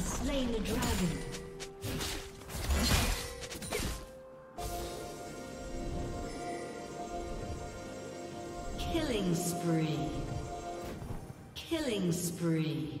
Slain the dragon. Killing spree. Killing spree.